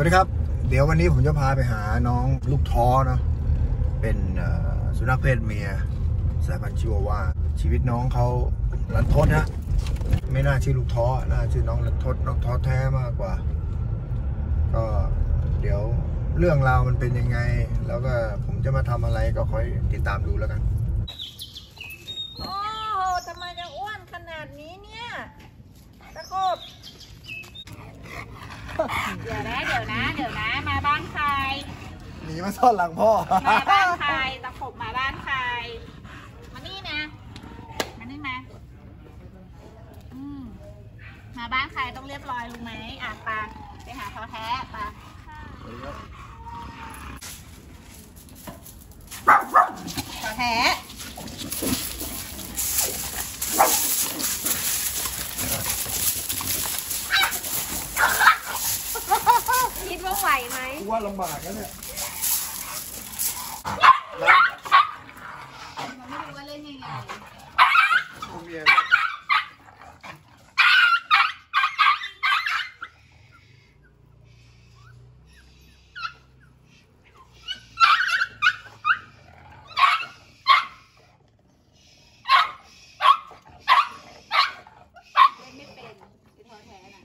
วัสดีครับ เดี๋ยววันนี้ผมจะพาไปหาน้องลูกท้อเนาะเป็นสุนัขเพศเมีย สายพันธุ์ชิวาว่าชีวิตน้องเขาลันทดนะไม่น่าชื่อลูกท้อน่าชื่อน้องลันทดน้องท้อแท้มากกว่า ก็เดี๋ยวเรื่องราวมันเป็นยังไง แล้วก็ผมจะมาทำอะไรก็คอยติดตามดูแล้วกันโอ้ทำไมจะอ้วนขนาดนี้เนี่ยตะโคบ เดี๋ยวนะ เดี๋ยวนะ เดี๋ยวนะ มาบ้านใคร หนีมาซ่อนหลังพ่อ มาบ้านใคร ตะขบมาบ้านใคร มานี่นะ มานี่มาอืมมาบ้านใครต้องเรียบร้อยรู้ไหมอะปาไปหาเขาแท้ปาเขาแท้ คิดว่า ไหวไหมว่าลำบากแล้วเนี่ยมันไม่รู้ว่าเล่นยังไงเมีย เล่นไม่เป็นเป็นเขาแท้น่ะ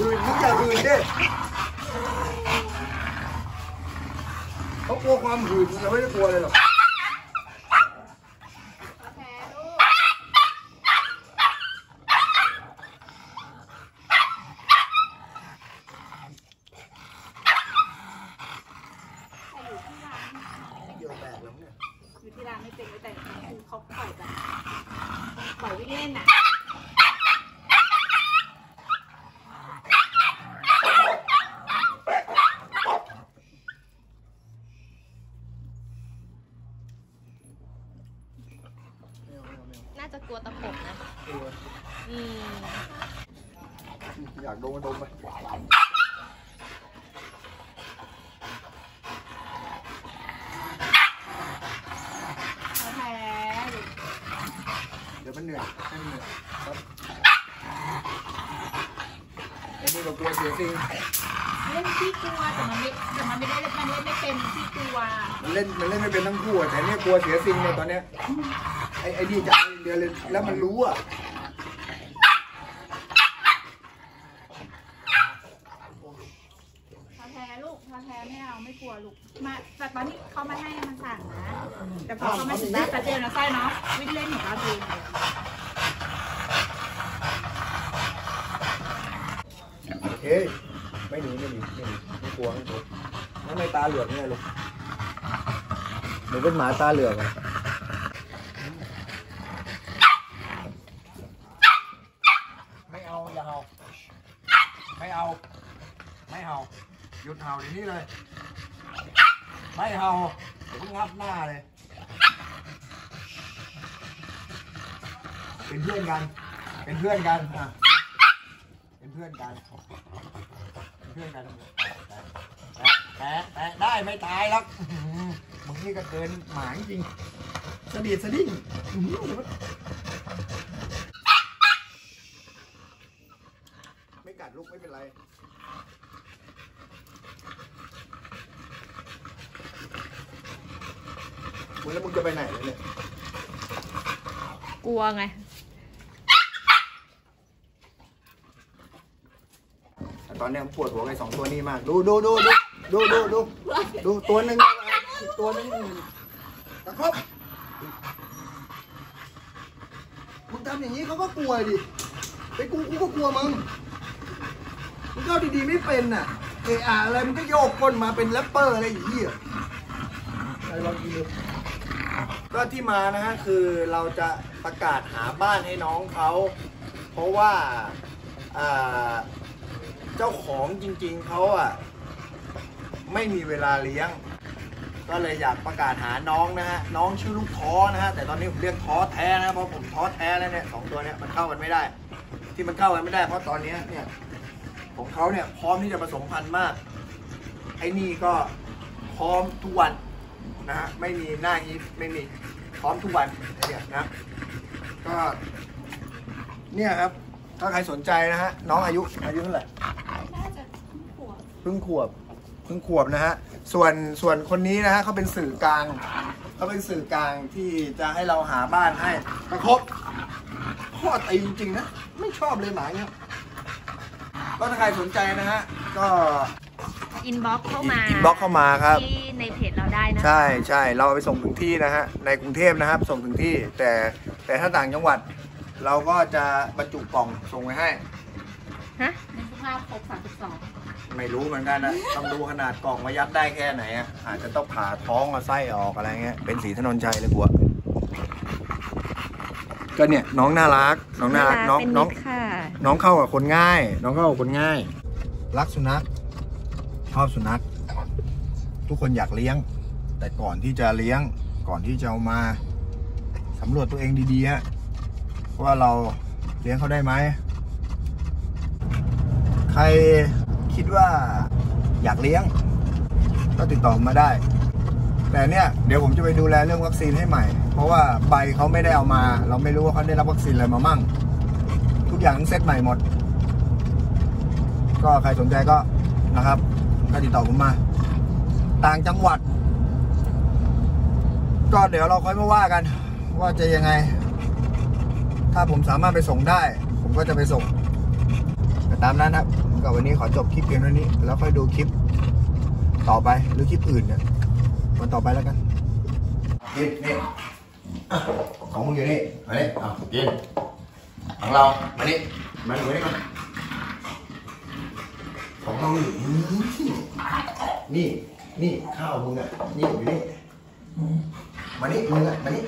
ไอ้หืนมึงอย่าหืนดิเขากลัวความหืนเราไม่ได้กลัวเลยหรอกเขาแท้ลูกแต่อยู่ที่ร้านเกี่ยวแตกแล้วเนี่ยอยู่ที่ร้านไม่เป็นแต่คือเขาปล่อยแบบปล่อยวิ่งเล่นน่ะ กลัวตะขบนะกลัวอืม อยากโดนก็โดนไปเขาแท้หรือเดี๋ยวมันเหนื่อยให้มันเหนื่อยครับไอ้นี่ก็กลัวเสียสิ่ง เล่นที่กลัวแต่มันไม่แต่มันไม่ได้มันเล่นไม่เป็นที่กลัวมันเล่นมันเล่นไม่เป็นทั้งคู่อะแต่เนี่ยกลัวเสียสิ่งเนี่ยตอนเนี้ยไอ้ไอ้นี่จะเอาอย่างเดียวเลยแล้วมันรู้อะเขาแท้ลูกเขาแท้ไม่เอาไม่กลัวลูกมาแต่ตอนที่เขามาให้มันสั่งนะแต่พอเขามาถึงหน้าชัดเจนแล้วไส้เนาะวิ่งเล่นของเราเอง เฮ้ยไม่หนีไม่หนีไม่หนีไม่ กลัวไม่กลัวนั่นไม่ตาเหลือกเนี่ยลูกหนูเป็นหมาตาเหลือกอะไม่เอาอย่าเห่าไม่เอา ไม่เห่าหยุดเห่าเดี๋ยวนี้เลย ไม่เห่าเดี๋ยวมันงับหน้าเลยเป็นเพื่อนกัน เป็นเพื่อนกันอะเป็นเพื่อนกัน เป็นเพื่อนกัน แตะแตะแตะได้ไม่ตายหรอกอื้อหือมึงนี่ก็เกินหมาจริงสะดีดสะดิ้งอื้อหือไม่กัดลูกไม่เป็นไรมึงแล้วมึงจะไปไหนเลยเนี่ย กลัวไงแต่ตอนเนี้ยผมปวดหัวกับไอ้สองตัวนี้มาก ดูดูดูดู ดูดูดูดูตัวหนึ่งอีกตัวหนึ่งตะครบมึงทำอย่างนี้เขาก็กลัวดิไปกูกูก็กลัวมึงมึงเข้าดีๆไม่เป็นน่ะเอะอะอะไรมึงก็โยกก้นมาเป็นแรปเปอร์อะไรอย่างเงี้ยอะไรลองกินดูก็ที่มานะฮะคือเราจะประกาศหาบ้านให้น้องเขา เพราะว่าอ่าเจ้าของจริงๆเขาอะ ไม่มีเวลาเลี้ยง ก็เลยอยากประกาศหาน้องนะฮะน้องชื่อลูกท้อนะฮะแต่ตอนนี้ผมเรียกท้อแท้นะเพราะผมท้อแท้แล้วเนี่ยสองตัวเนี่ยมันเข้ากันไม่ได้ ที่มันเข้ากันไม่ได้ เพราะตอนเนี้ยเนี่ยของเขาเนี่ยพร้อมที่จะผสมพันธุ์มาก ไอ้นี่ก็พร้อมทุกวันนะฮะไม่มีหน้าฮิตไม่มีพร้อมทุกวันไอ้เนี่ยนะก็เนี่ยครับถ้าใครสนใจนะฮะน้องอายุอายุเท่าไหร่น่าจะขวบเพิ่งขวบเพิ่งขวบนะฮะ ส่วนส่วนคนนี้นะฮะเขาเป็นสื่อกลางเขาเป็นสื่อกลางที่จะให้เราหาบ้านให้ประคบพ่อตีจริงๆนะ ไม่ชอบเลยหมาเนี้ยก็ถ้าใครสนใจนะฮะ ก็อินบ็อกเข้ามาอินบ็อกเข้ามาครับ ที่ในเพจเราได้นะ ใช่ใช่เราเอาไปส่งถึงที่นะฮะ ในกรุงเทพนะครับ ส่งถึงที่ แต่แต่ถ้าต่างจังหวัด เราก็จะบรรจุกล่องส่งไปให้ ฮะในสภาพครบ32 ไม่รู้เหมือนกันนะต้องดูขนาดกล่องมายัดได้แค่ไหนอะอาจจะต้องผ่าท้องเอาไส้ออกอะไรเงี้ยเป็นสีถนนชัยเลยบัวก็เนี่ยน้องน่ารัก น้องน่ารักน้องเป็นน้องมิตรค่ะน้องเข้ากับคนง่าย น้องเข้ากับคนง่าย รักสุนัขชอบสุนัขทุกคนอยากเลี้ยง แต่ก่อนที่จะเลี้ยงก่อนที่จะเอามาสำรวจตัวเองดีๆฮะว่าเราเลี้ยงเขาได้ไหมใคร คิดว่าอยากเลี้ยง ก็ติดต่อผมมาได้ แต่เนี่ยเดี๋ยวผมจะไปดูแลเรื่องวัคซีนให้ใหม่ เพราะว่าใบเขาไม่ได้เอามา เราไม่รู้ว่าเขาได้รับวัคซีนอะไรมามั่ง ทุกอย่างต้งเซตใหม่หมด ก็ใครสนใจก็นะครับก็ติดต่อผมมา ต่างจังหวัด ก็เดี๋ยวเราค่อยมาว่ากัน ว่าจะยังไง ถ้าผมสามารถไปส่งได้ ผมก็จะไปส่ง ตามนั้นครับก็วันนี้ขอจบคลิปเพียงเท่านี้ แล้วค่อยดูคลิปต่อไปหรือคลิปอื่นเนี่ยวันต่อไปแล้วกันกินนี่ของมึงอยู่นี่มาเนี่เอากินของเรามานี่มาอยู่นี่มาของเราอยู่นี่นี่นี่ข้าวมึงอะนี่อยู่นี่มานี่มึงอะมานี่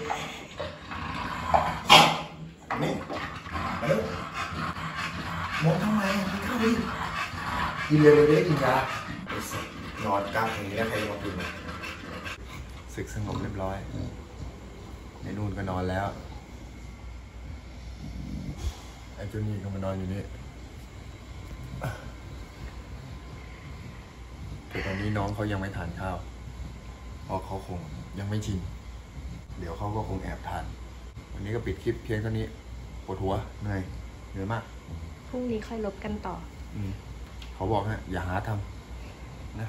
มานี่มานี่ มองทำไมอะ กินข้าวดิกินเร็วๆได้กินยาไอ้สัสนอนกลางอย่างนี้แล้วใครจะมากินอะศึกสงบเรียบร้อย ในนู่นก็นอนแล้ว ไอ้เจ้านี่ก็มานอนอยู่นี่แต่ตอนนี้น้องเขายังไม่ทานข้าว เพราะเขาคงยังไม่ชิน เดี๋ยวเขาก็คงแอบทาน วันนี้ก็ปิดคลิปเพียงเท่านี้ ปวดหัว เหนื่อย เหนื่อยมาก พรุ่งนี้ค่อยลบกันต่อ อืมเขาบอกฮะอย่าหาทำนะ